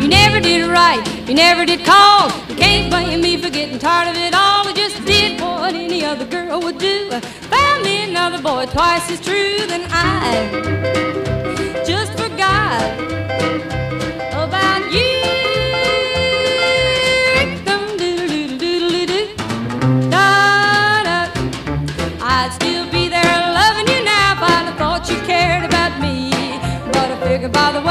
You never did right, you never did call. You can't blame me for getting tired of it all. I just did what any other girl would do. Found me another boy twice as true than I. Just forgot about you. I'd still be there loving you now thought you cared about me. But I figured by the way.